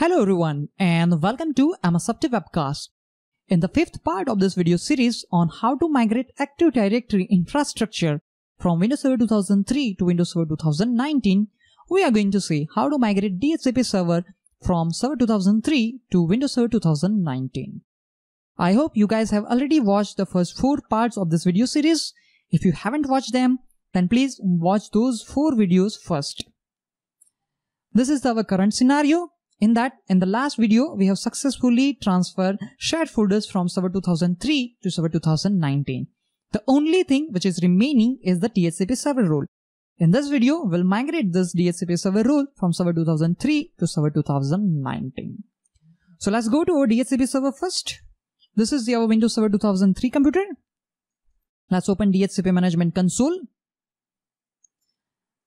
Hello everyone and welcome to MSFT Webcast. In the fifth part of this video series on how to migrate Active Directory infrastructure from Windows Server 2003 to Windows Server 2019, we are going to see how to migrate DHCP server from Server 2003 to Windows Server 2019. I hope you guys have already watched the first four parts of this video series. If you haven't watched them, then please watch those four videos first. This is our current scenario in that, in the last video, we have successfully transferred shared folders from Server 2003 to Server 2019. The only thing which is remaining is the DHCP server role. In this video, we'll migrate this DHCP server role from Server 2003 to Server 2019. So let's go to our DHCP server first. This is our Windows Server 2003 computer. Let's open DHCP management console.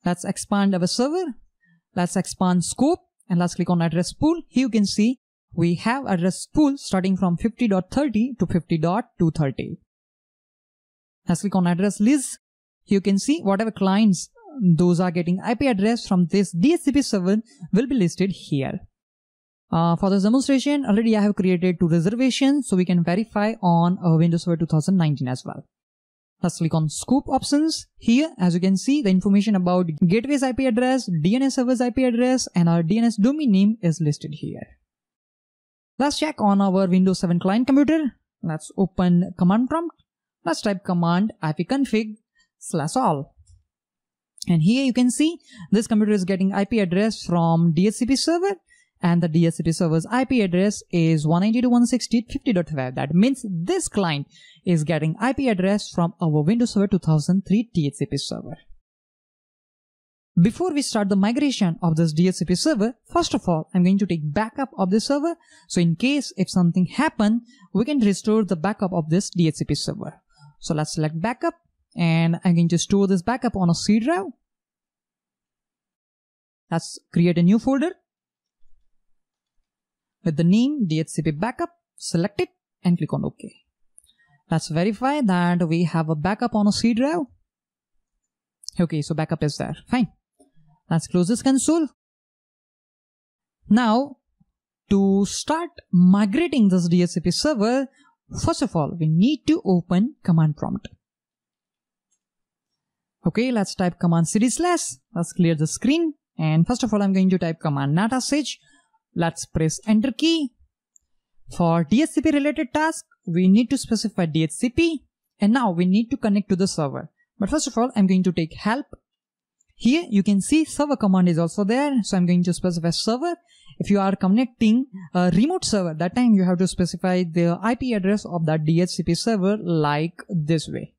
Let's expand our server. Let's expand scope and let's click on address pool. Here you can see we have address pool starting from 50.30 to 50.230. Let's click on address list. Here you can see whatever clients those are getting IP address from this DHCP server will be listed here. Uh, for this demonstration, already I have created two reservations so we can verify on uh, Windows Server 2019 as well. Let's click on scope options. Here, as you can see, the information about gateway's IP address, DNS server's IP address, and our DNS domain name is listed here. Let's check on our Windows 7 client computer. Let's open command prompt. Let's type command ipconfig slash all. And here you can see this computer is getting IP address from DHCP server and the DHCP server's IP address is 192.168.50.5. That means this client is getting IP address from our Windows Server 2003 DHCP server. Before we start the migration of this DHCP server, first of all, I'm going to take backup of the server. So in case if something happen, we can restore the backup of this DHCP server. So let's select backup and I'm going to store this backup on a C drive. Let's create a new folder with the name DHCP backup, select it and click on OK. Let's verify that we have a backup on a C drive. Okay, so backup is there. Fine. Let's close this console. Now, to start migrating this DHCP server, first of all, we need to open command prompt. Okay, let's type command cd slash. Let's clear the screen. And first of all, I'm going to type command netsh Let's press enter key. For DHCP related task, we need to specify DHCP and now we need to connect to the server. But first of all, I'm going to take help. Here you can see server command is also there. So I'm going to specify server. If you are connecting a remote server, that time you have to specify the IP address of that DHCP server like this way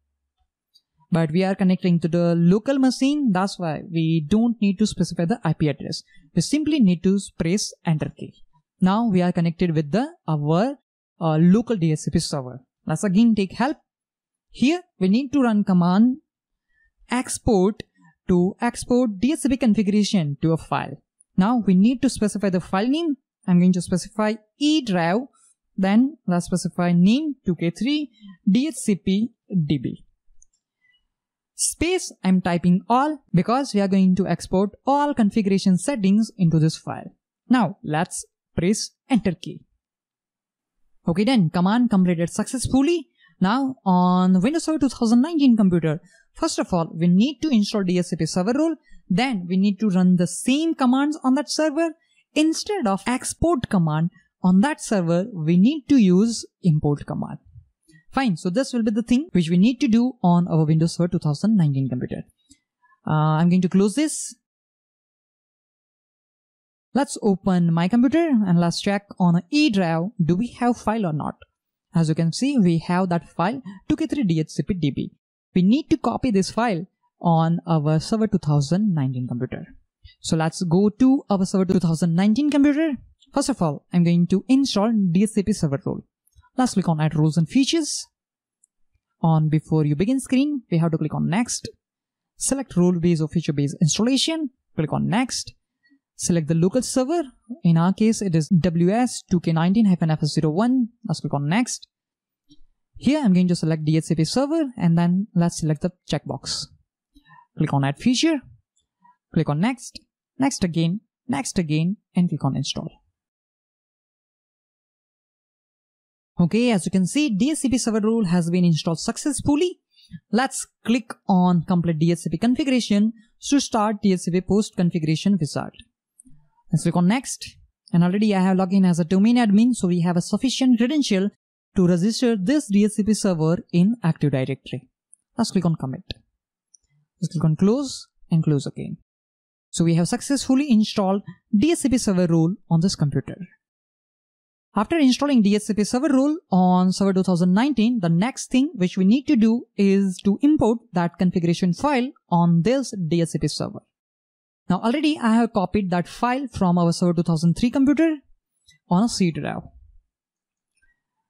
but we are connecting to the local machine. That's why we don't need to specify the IP address. We simply need to press enter key. Now we are connected with the our uh, local DHCP server. Let's again take help. Here we need to run command export to export DHCP configuration to a file. Now we need to specify the file name. I'm going to specify E drive. Then let's specify name 2K3 DHCP DB space I'm typing all because we are going to export all configuration settings into this file. Now let's press enter key. Okay then command completed successfully. Now on Windows Server 2019 computer, first of all we need to install DHCP server role. Then we need to run the same commands on that server. Instead of export command on that server, we need to use import command. Fine. So this will be the thing which we need to do on our Windows Server 2019 computer. Uh, I'm going to close this. Let's open my computer and let's check on E drive. Do we have file or not? As you can see, we have that file 2k3dhcpdb. We need to copy this file on our Server 2019 computer. So let's go to our Server 2019 computer. First of all, I'm going to install DHCP server role. Let's click on add roles and features. On before you begin screen, we have to click on next. Select role based or feature based installation. Click on next. Select the local server. In our case, it is ws2k19-fs01. Let's click on next. Here I'm going to select DHCP server and then let's select the checkbox. Click on add feature. Click on next, next again, next again, and click on install. Okay, as you can see, DHCP server rule has been installed successfully. Let's click on complete DHCP configuration to start DHCP post configuration wizard. Let's click on next. And already I have logged in as a domain admin, so we have a sufficient credential to register this DHCP server in Active Directory. Let's click on commit. Let's click on close and close again. So we have successfully installed DHCP server rule on this computer. After installing DHCP server rule on server 2019, the next thing which we need to do is to import that configuration file on this DHCP server. Now already I have copied that file from our server 2003 computer on a C drive.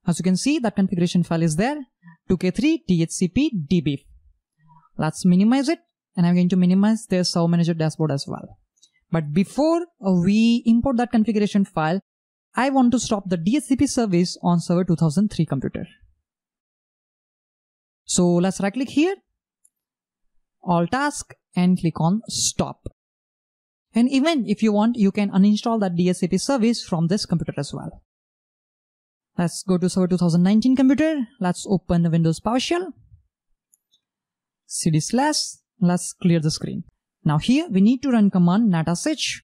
As you can see, that configuration file is there, 2k3 DHCP DB. Let's minimize it and I'm going to minimize the server manager dashboard as well. But before we import that configuration file, I want to stop the DHCP service on server 2003 computer. So let's right click here, all task and click on stop. And even if you want, you can uninstall that DHCP service from this computer as well. Let's go to server 2019 computer. Let's open the Windows PowerShell. cd slash. Let's clear the screen. Now here we need to run command netsh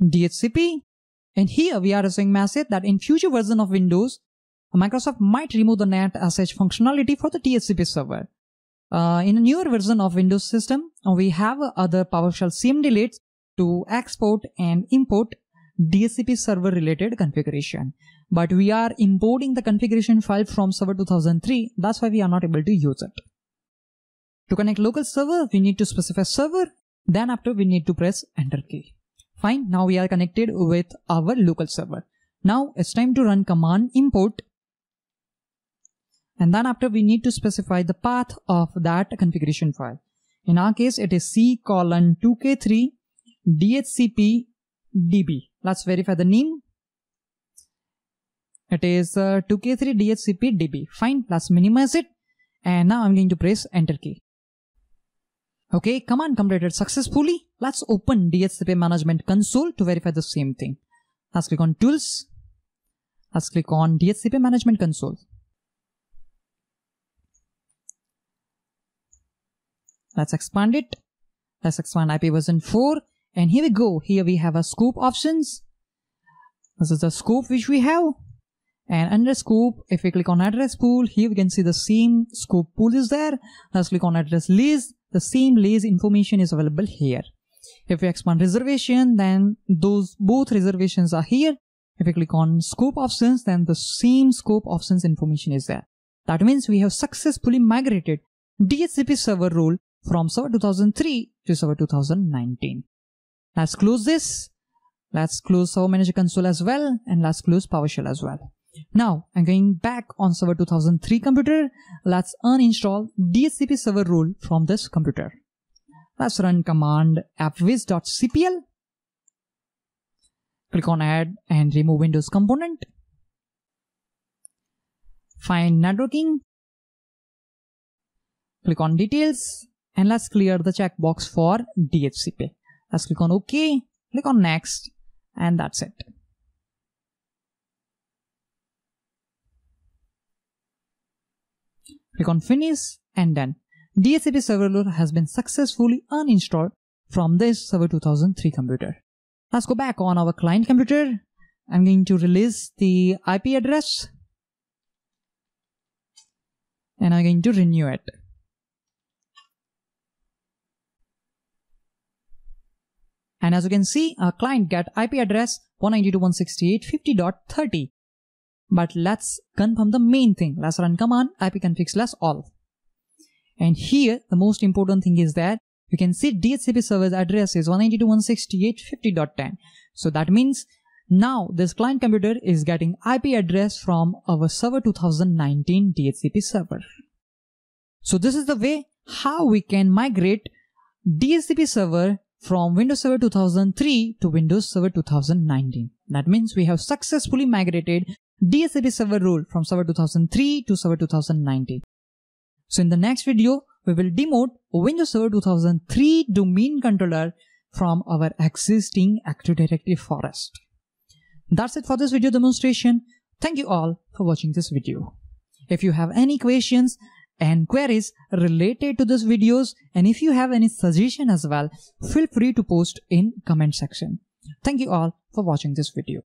dhcp and here we are receiving message that in future version of Windows, Microsoft might remove the NetSH functionality for the DHCP server. Uh, in a newer version of Windows system, we have other PowerShell cmdlets to export and import DHCP server related configuration. But we are importing the configuration file from server 2003. That's why we are not able to use it. To connect local server, we need to specify server. Then after we need to press enter key. Fine, now we are connected with our local server. Now it's time to run command import and then after we need to specify the path of that configuration file. In our case, it is c colon 2k3 dhcp db. Let's verify the name. It is uh, 2k3 dhcp db. Fine, let's minimize it. And now I'm going to press enter key. Okay, command completed successfully. Let's open DHCP management console to verify the same thing. Let's click on tools. Let's click on DHCP management console. Let's expand it. Let's expand IP version 4. And here we go. Here we have a scope options. This is the scope which we have. And under scope, if we click on address pool, here we can see the same scope pool is there. Let's click on address list the same lease information is available here. If we expand reservation, then those both reservations are here. If we click on scope options, then the same scope options information is there. That means we have successfully migrated DHCP server role from server 2003 to server 2019. Let's close this. Let's close server manager console as well and let's close PowerShell as well. Now I'm going back on server 2003 computer. Let's uninstall DHCP server rule from this computer. Let's run command appwiz.cpl. Click on add and remove Windows component. Find networking. Click on details and let's clear the checkbox for DHCP. Let's click on OK, click on next and that's it. Click on finish and done. DHCP server load has been successfully uninstalled from this server 2003 computer. Let's go back on our client computer. I'm going to release the IP address and I'm going to renew it. And as you can see, our client get IP address 192.168.50.30 but let's confirm the main thing. Let's run command ipconfig slash all. And here, the most important thing is that you can see DHCP server's address is 192.168.50.10. So that means now this client computer is getting IP address from our server 2019 DHCP server. So this is the way how we can migrate DHCP server from Windows Server 2003 to Windows Server 2019. That means we have successfully migrated DHCP server rule from server 2003 to server 2019. So in the next video, we will demote Windows Server 2003 domain controller from our existing Active Directory forest. That's it for this video demonstration. Thank you all for watching this video. If you have any questions and queries related to these videos and if you have any suggestion as well, feel free to post in comment section. Thank you all for watching this video.